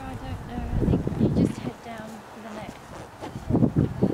I don't know. I think you just head down for the next.